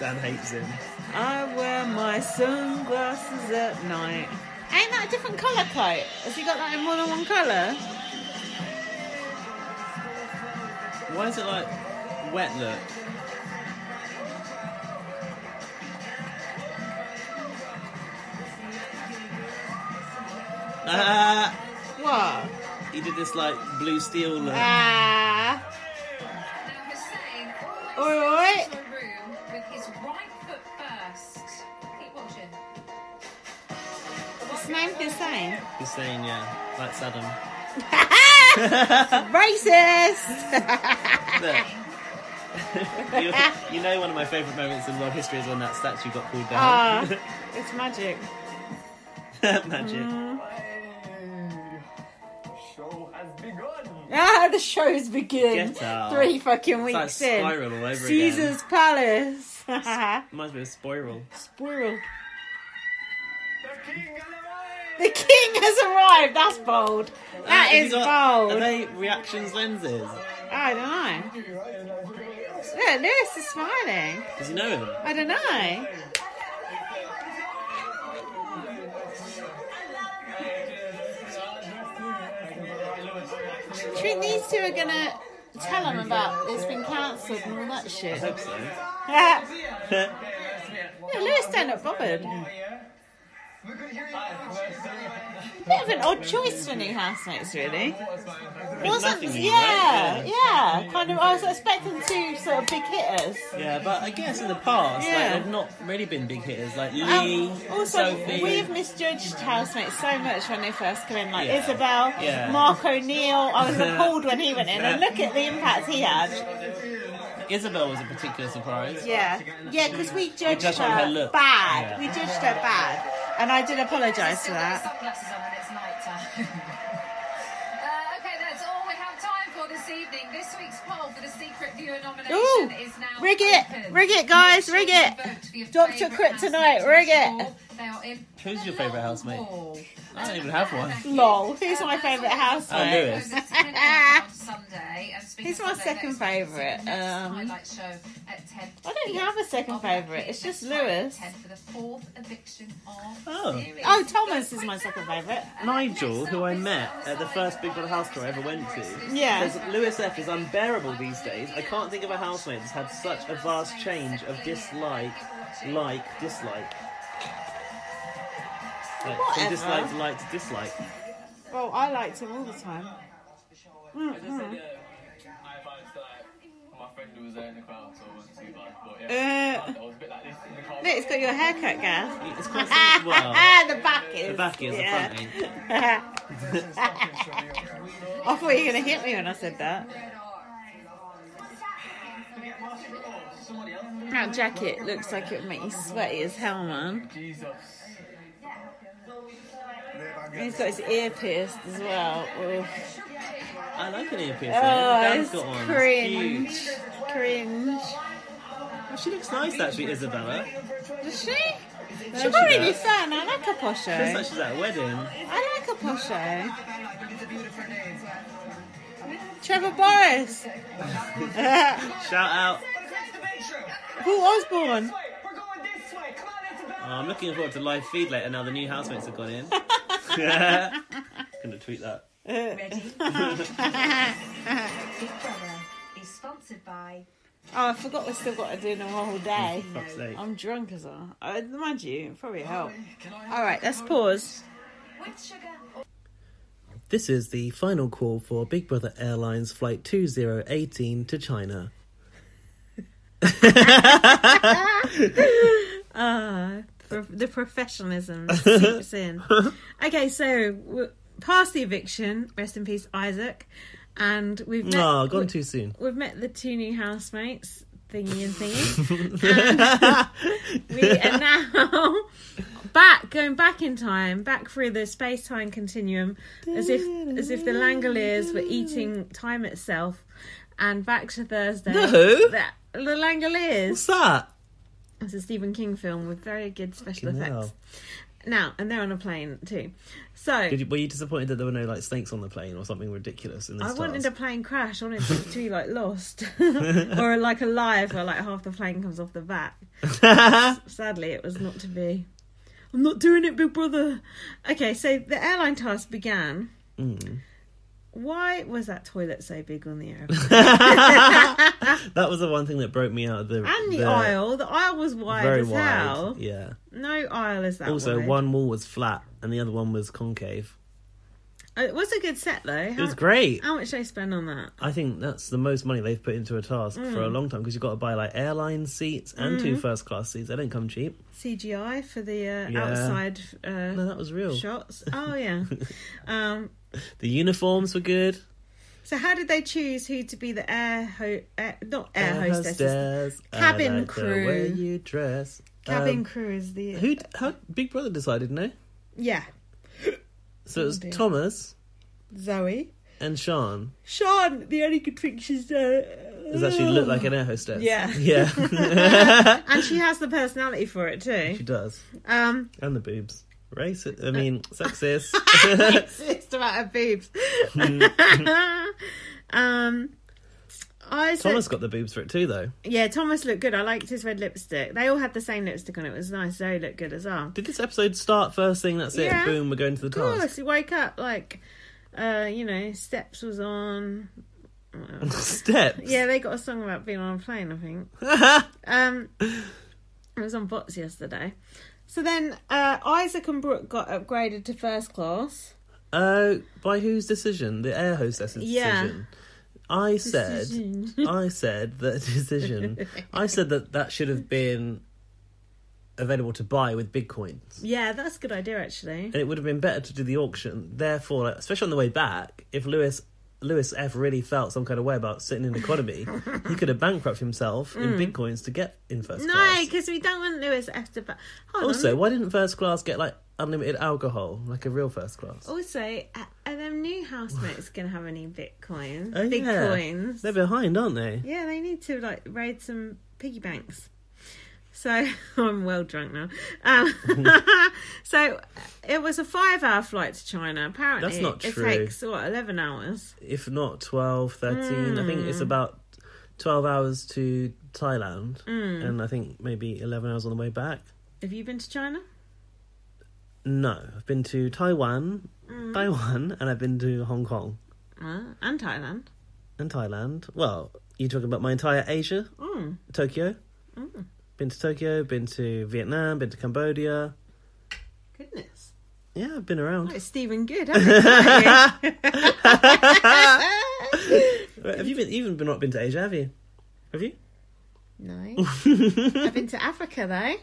Dan hates him. I wear my sunglasses at night. Ain't that a different colour coat? Has he got that in more than one colour? Why is it like wet look? Ah, What? he did this like blue steel look. Ah. Hussein? He's saying, yeah, like Saddam. Racist! You, you know, one of my favourite moments in world history is when that statue got pulled Ah, down. it's magic. Magic. Show has begun. Ah, the show's begin. Get out. Three fucking It's like weeks in. Spiral all over Caesar's Palace. again. Reminds me of Spiral. Squirrel. The king has arrived. The king has arrived. That's bold. That is bold. Are they reactions lenses? I don't know. Look, Lewis is smiling. Does he know them? I don't know. Do you think these two are gonna tell him about it's been cancelled and all that shit? I hope so. yeah, Lewis don't look bothered. Bit of an odd choice for new housemates, really. Wasn't? nothing new, Yeah, right? yeah. Kind of. I was expecting two sort of big hitters. Yeah, but I guess in the past, Yeah. like, they've not really been big hitters. Like Um, Lee, also, Sophie. we've misjudged housemates so much when they first come in, like Yeah. Isabel, Yeah. Mark O'Neill. I was appalled when he went in, and look at the impact he had. Isabel was a particular surprise. Yeah, yeah, because we judged, judged her, her look. bad. Yeah. We judged her bad, and I did apologise for that. on and it's night time. uh, okay, that's all we have time for this evening. This week's poll for the secret viewer nomination Ooh, is now rig it, open. rig it, guys, rig it. Vote for your Dr. favourite Kryptonite, rig it. Score. They are in Who's your favourite housemate? ball. I don't even have one. Lol, who's my favourite Oh, housemate? Lewis. On Sunday, and He's my second favourite, um, highlight show at 10 I don't have a second favourite. It's just next Friday at Lewis. 10 for the fourth eviction of Oh. Oh, Thomas is my second favourite. Nigel, who I met at the first Big Brother house tour I ever went to, Yeah. says Lewis F is unbearable these days. I can't think of a housemate that's had such a vast change of dislike, like, dislike. Like, from Whatever. dislike to like to dislike. Well, I liked him all the time. I just said, yeah, I found it's like, my friend who was there in the crowd, so it wasn't too bad. But yeah, Uh, I was a bit like this in the car. look, it's got your haircut, Gav. It's quite simple. Well, the back is. the back is, yeah. the front ain't. I thought you were going to hit me when I said that. That jacket looks like it would make you sweaty as hell, man. Jesus. And he's got his ear pierced as well. I like an ear piercing. Oh, Dan's it's got one. It's cringe. huge. Cringe. Oh, she looks nice actually, Isabella. Does she? She'll probably does. be fun. I like a Looks like posho. she's at a wedding. I like a posho. Trevor Boris. Shout out. Paul Osborne. Oh, I'm looking forward to live feed later now the new housemates have gone in. Gonna tweet that. Ready? Big Brother is sponsored by Oh, I forgot we've still got to do the whole day. Fuck's sake. I'm drunk as well. I mind you, it'd probably help. All right, let's pause. with sugar. This is the final call for Big Brother Airlines Flight 2018 to China. Ah, pro- the professionalism seeps in. Okay, so past the eviction. Rest in peace, Isaac. And we've met, Oh, gone we- too soon. We've met the two new housemates, thingy and thingy. and we are now back, going back in time, back through the space time continuum, as if as if the Langoliers were eating time itself, and back to Thursday. The who? The, the Langoliers. What's that? It's a Stephen King film with very good special Fucking effects. hell. Now, and they're on a plane too. So Did you, were you disappointed that there were no like snakes on the plane or something ridiculous in this I wanted a plane crash. I wanted it to be like lost, or like alive, where like half the plane comes off the back. Sadly, it was not to be. I'm not doing it, Big Brother. Okay, so the airline task began. Mm. Why was that toilet so big on the airplane? that was the one thing that broke me out of the and the, the aisle, the aisle was wide very as wide. hell. Yeah. No aisle is that Also, wide. one wall was flat and the other one was concave. Uh, It was a good set though. It was great. how much did they spend on that? I think that's the most money they've put into a task for a Mm. long time because you've got to buy like airline seats and two first class seats. They don't come cheap. CGI for the uh, Yeah. outside uh, No, that was real. shots. Oh yeah. um, The uniforms were good. so how did they choose who to be the air ho- air, not air, hostesses? hostess, I Cabin like the way you dress. Cabin Um, crew is the who? How Big Brother decided? No. yeah So it was Oh. Thomas Zoe. and Sian. Sian, the only good thing she's uh, Does actually look like an air hostess. Yeah. Yeah. and she has the personality for it too. she does. Um, And the boobs. Racist. I mean, sexist. it's about her boobs. um, I Thomas got the boobs for it too, though. yeah, Thomas looked good. I liked his red lipstick. They all had the same lipstick on. It was nice. Zoe looked good as well. Did this episode start first thing? That's it. Yeah. Boom. We're going to the Of task. course, you wake up like, uh, you know, Steps was on. Steps. Yeah, they got a song about being on a plane. I think. Um, it was on Bots yesterday. So then uh, Isaac and Brooke got upgraded to first class. Uh, by whose decision? The air hostess's Yeah. decision. I said. I said that decision. I said that that should have been available to buy with big coins. yeah, that's a good idea actually. and it would have been better to do the auction. Therefore, especially on the way back, if Lewis Lewis F really felt some kind of way about sitting in economy, he could have bankrupted himself in bitcoins to get in first Mm. No, class. because we don't want Lewis F to. Ba- Also, on. why didn't first class get like unlimited alcohol like a real first class? Also, are them new housemates going to have any bitcoins? Oh, Big yeah. They're behind, aren't they? Yeah, they need to like raid some piggy banks. So I'm well drunk now. Um, so it was a five-hour flight to China. Apparently, That's not true. it takes what eleven hours. If not 12, 13, I think Hmm. it's about 12 hours to Thailand, Hmm. and I think maybe 11 hours on the way back. Have you been to China? No, I've been to Taiwan, Hmm. Taiwan, and I've been to Hong Kong. Uh, and Thailand. and Thailand. Well, you're talking about my entire Asia? Mm. Tokyo? Been to Tokyo, been to Vietnam, been to Cambodia. Goodness, Yeah, I've been around. it's Stephen Good. Haven't? Have you been, even been, not been to Asia, have you? Have you? no, I've been to Africa though.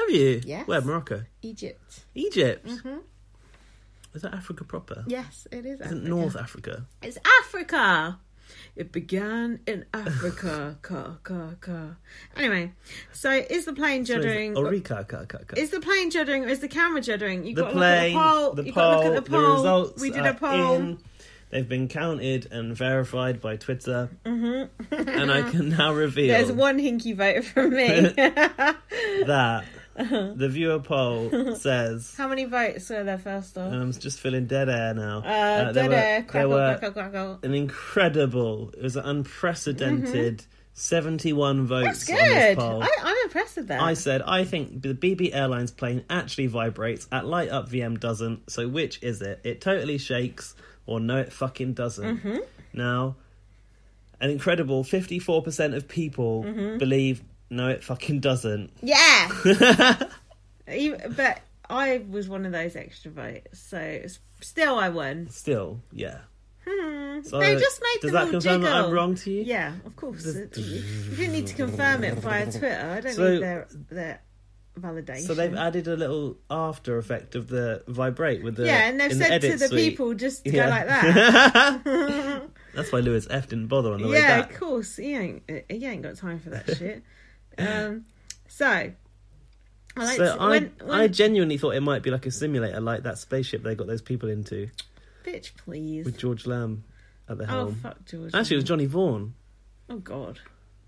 Have you? Yes. Where? Morocco? Egypt. Egypt? Mhm. Is that Africa proper? Yes, it is. Isn't Africa. North Africa? It's Africa. It began in Africa. ka, ka, ka. Anyway, so is the plane So is juddering? Ka, ka, ka. Is the plane juddering or is the camera juddering? You the got plane, to look at the poll. the poll, got to look at the poll. results we did a poll. in. They've been counted and verified by Twitter, and I can now reveal Mm-hmm. There's one hinky vote from me. that the viewer poll says How many votes were there first off? I'm just feeling dead air now. uh, there dead were- air, crackle, crackle, crackle. an incredible, it was an unprecedented 71 votes Mm-hmm. That's good. poll. I, I'm impressed with that. I said, I think the BB Airlines plane actually vibrates, at Light Up VM doesn't, so which is it? It totally shakes, or no, it fucking doesn't. Mm-hmm. Now, an incredible 54% of people Mm-hmm. believe no, it fucking doesn't. Yeah. Even- but I was one of those extra votes, so still I won. Still, yeah. Hmm. So, they just made does them that all confirm jiggle. that I'm wrong to you? Yeah, of course. you didn't need to confirm it via Twitter. I don't So- need their their validation. So they've added a little after effect of the vibrate with the yeah, and they've in the said to the suite. people just to Yeah. go like that. That's why Lewis F didn't bother on the way yeah, back. of course. He ain't he ain't got time for that shit. Um, so I like so I, when, when I genuinely thought it might be like a simulator, like that spaceship they got those people into bitch, please. with George Lamb at the helm. Oh helm. fuck, George. Actually, it was Johnny Vaughan. Oh god.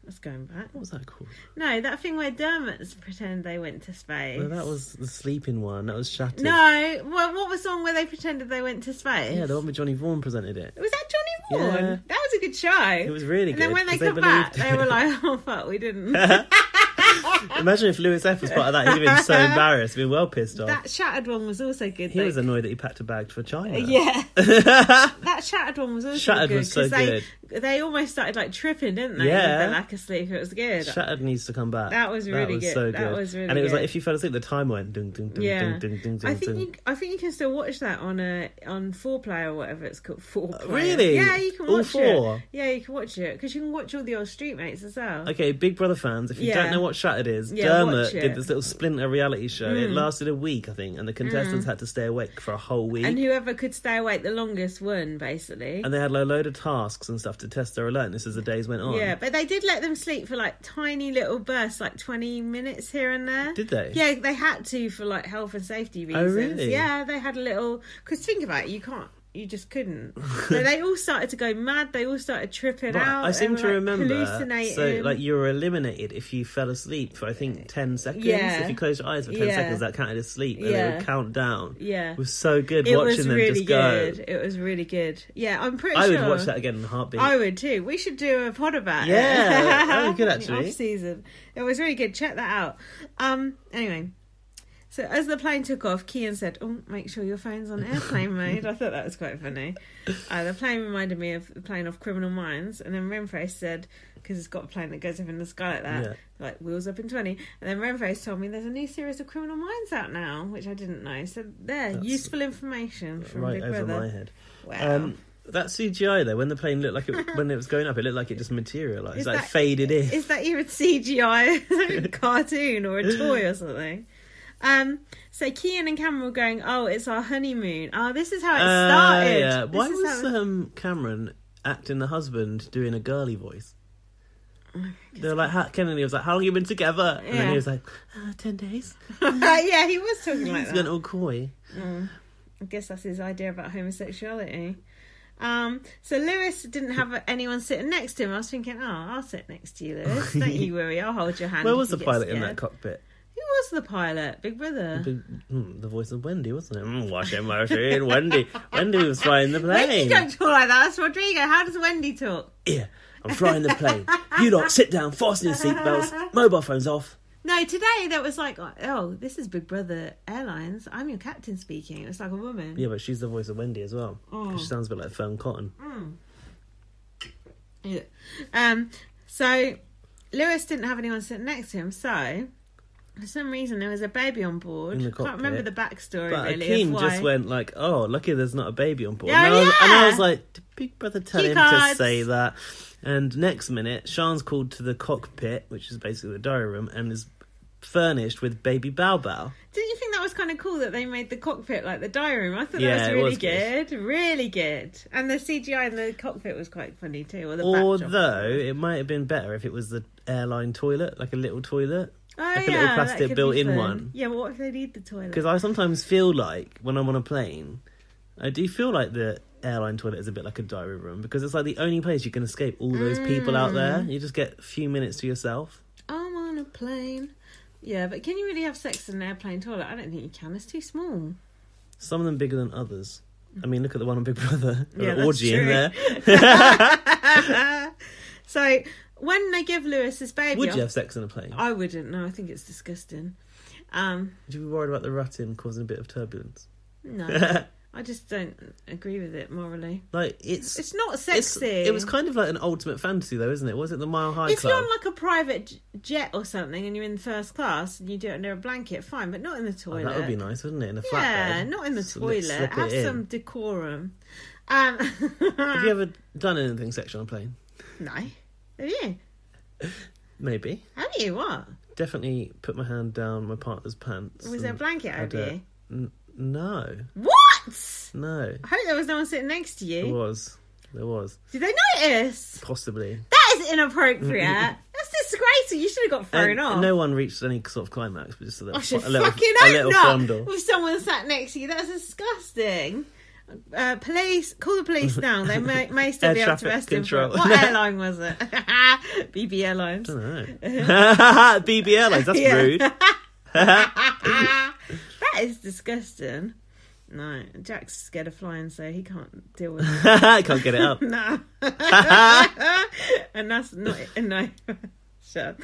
That's going back. What was that called? No, that thing where Dermots pretend they went to space. Well, that was the sleeping one. That was shattered. No, well, what was the one where they pretended they went to space? Yeah, the one where Johnny Vaughan presented it. Was that Johnny Vaughan? Yeah. That was a good show. It was really and good. And then when they come back, believed- they were like, "Oh fuck, we didn't." Imagine if Lewis F was part of that. He'd have been so embarrassed. He'd been well pissed off. that shattered one was also good. he though. was annoyed that he packed a bag for China. Yeah, that shattered one was also Shattered good was so they, good. They almost started like tripping, didn't they? Yeah. the lack of sleep. It was good. Shattered needs to come back. That was really good. so That was really And it was good. like if you fell asleep, the time went ding ding ding Yeah. ding ding ding ding. I think ding. you, I think you can still watch that on a on four play or whatever it's called. Four really? Yeah, you can All watch four? it. Yeah, you can watch it because you can watch all the old street mates as well. Okay, Big Brother fans, if you Yeah. don't know what Shattered is, Yeah, Dermot did this little splinter reality show. It Mm. lasted a week, I think, and the contestants had to stay awake for a whole week. And whoever could stay awake the longest won, basically. And they had a load of tasks and stuff to test their alertness as the days went on. Yeah, but they did let them sleep for like tiny little bursts, like 20 minutes here and there. Did they? Yeah, they had to for like health and safety reasons. Oh, reasons. really? Yeah, they had a little. Because think about it, you can't. You just couldn't. so they all started to go mad. They all started tripping But out. I seem to like, remember. So, like, you were eliminated if you fell asleep for I think ten seconds. Yeah. If you closed your eyes for ten Yeah. seconds, that counted as sleep, and they Yeah. would count down. yeah, It was so good it watching them really just go. good. It was really good. Yeah, I'm pretty I sure. would watch that again in a heartbeat. I would too. We should do a pod about Yeah, it. that would be good, actually. Off season, it was really good. Check that out. Um. Anyway, so as the plane took off, Kian said, "Oh, make sure your phone's on airplane mode." I thought that was quite funny. Uh, the plane reminded me of the plane off Criminal Minds, and then Renface said, because it's got a plane that goes up in the sky like that, Yeah. like wheels up in twenty. And then Renface told me there's a new series of Criminal Minds out now, which I didn't know. So there, That's useful information from right Big over Brother. my head. Wow. Um, that CGI though, when the plane looked like it, when it was going up, it looked like it just materialised, Is like that- faded in. Is that even CGI, cartoon, or a toy or something? Um, so Kian and Cameron were going, "Oh, it's our honeymoon. Oh, this is how it Uh, started." yeah. This Why is was how it- um, Cameron acting the husband doing a girly voice? They were like, how, Kennedy was like, "How long you been together?" And then Yeah. he was like, uh, 10 days." yeah, he was talking like He's that. getting all coy. I guess that's his idea about homosexuality. Um, so Lewis didn't have anyone sitting next to him. I was thinking, oh, I'll sit next to you, Lewis. Don't you worry, I'll hold your hand. Where if was you the get pilot in scared." that cockpit? Was the pilot? Big Brother. The, hmm, the voice of Wendy, wasn't it? Mm, washing machine, Wendy. Wendy was flying the Wendy plane. don't talk like that. That's Rodrigo. How does Wendy talk? Yeah, I'm flying the plane. You lot sit down, fasten your seatbelts, mobile phones off. No, today there was like, oh, this is Big Brother Airlines. I'm your captain speaking. It's like a woman. Yeah, but she's the voice of Wendy as well. Oh. She sounds a bit like Fearne Cotton. Yeah. Um. So Lewis didn't have anyone sitting next to him. So for some reason there was a baby on board. The Can't remember the backstory But really. Akeem just went like, "Oh, lucky there's not a baby on board." Yeah, and, I was, and I was like, "Did Big Brother tell Cue him cards. to say that?" And next minute, Sian's called to the cockpit, which is basically the diary room, and is furnished with baby Bao Bao. Didn't you think that was kind of cool that they made the cockpit like the diary room? I thought Yeah, that was really was good. good. really good. And the CGI in the cockpit was quite funny too. Or the backdrop. Although it might have been better if it was the airline toilet, like a little toilet. Oh, like a yeah, little plastic built-in one. Yeah, but what if they need the toilet? Because I sometimes feel like when I'm on a plane, I do feel like the airline toilet is a bit like a diary room because it's like the only place you can escape all those people out there. Mm. You just get a few minutes to yourself. I'm on a plane. Yeah, but can you really have sex in an airplane toilet? I don't think you can. It's too small. Some of them bigger than others. I mean, look at the one on Big Brother. Yeah, An that's orgy in there. so when they give Lewis his baby, Would off- you have sex in a plane? I wouldn't. No, I think it's disgusting. Um, Would you be worried about the rutting causing a bit of turbulence? no, I just don't agree with it morally. like it's. It's not it's- sexy. it was kind of like an ultimate fantasy, though, isn't it? Was it the Mile High if Club? you're on like a private jet or something and you're in first class and you do it under a blanket, fine, but not in the Oh, toilet. that would be nice, wouldn't it? In a flatbed. Yeah, not in the toilet. Have in. some decorum. Um, Have you ever done anything sexual on a plane? no. Have you? Maybe. Have you? What? Definitely put my hand down my partner's pants. Was there a and blanket had over a- you? N- no, What? no. I hope there was no one sitting next to you. There you. was. There was. Did they notice? Possibly. That is inappropriate. That's disgraceful. You should have got thrown And off. no one reached any sort of climax, but just a little, I should a little, fucking a hope little not. fondle. With someone sat next to you, that's disgusting. Uh, police, call the police now. They may, may still be able to arrest him. For, what airline was it? BB Airlines. BB Airlines, that's rude. that is disgusting. No, Jack's scared of flying, so he can't deal with it. I can't get it up. no. and that's not no. Up.